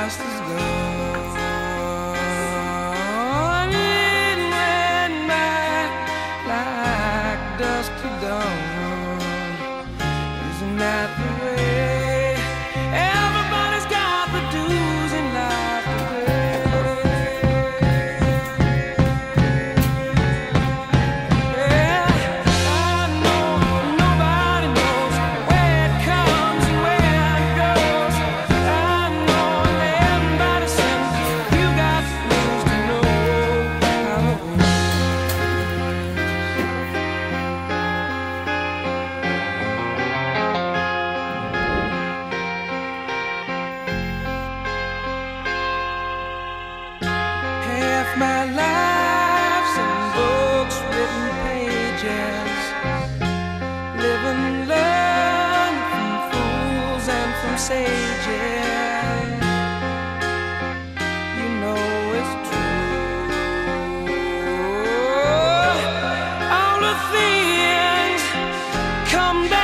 past is gone. It went by like dust to dawn. some sage, yeah. You know it's true. All the things come back.